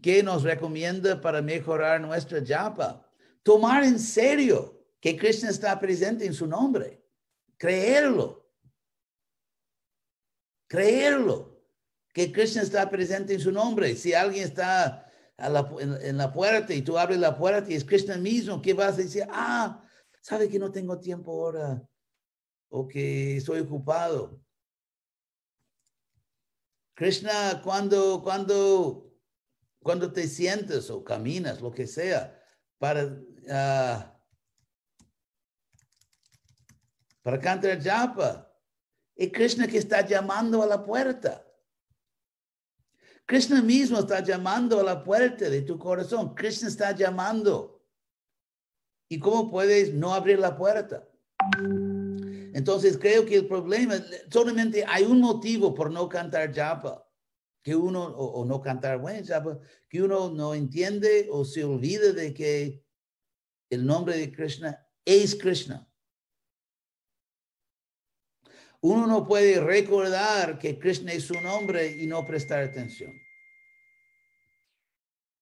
¿qué nos recomienda para mejorar nuestra japa? Tomar en serio que Krishna está presente en su nombre. Creerlo. Creerlo. Que Krishna está presente en su nombre. Si alguien está en, la puerta y tú abres la puerta y es Krishna mismo, ¿qué vas a decir? Ah, sabe que no tengo tiempo ahora o que estoy ocupado. Krishna, cuando, cuando, cuando te sientes o caminas, lo que sea, para, ah, para cantar japa, es Krishna que está llamando a la puerta. Krishna mismo está llamando a la puerta de tu corazón. Krishna está llamando. ¿Y cómo puedes no abrir la puerta? Entonces creo que el problema, solamente hay un motivo por no cantar japa, que uno, o, no cantar buen japa, que uno no entiende o se olvida de que el nombre de Krishna es Krishna. Uno no puede recordar que Krishna es su nombre y no prestar atención.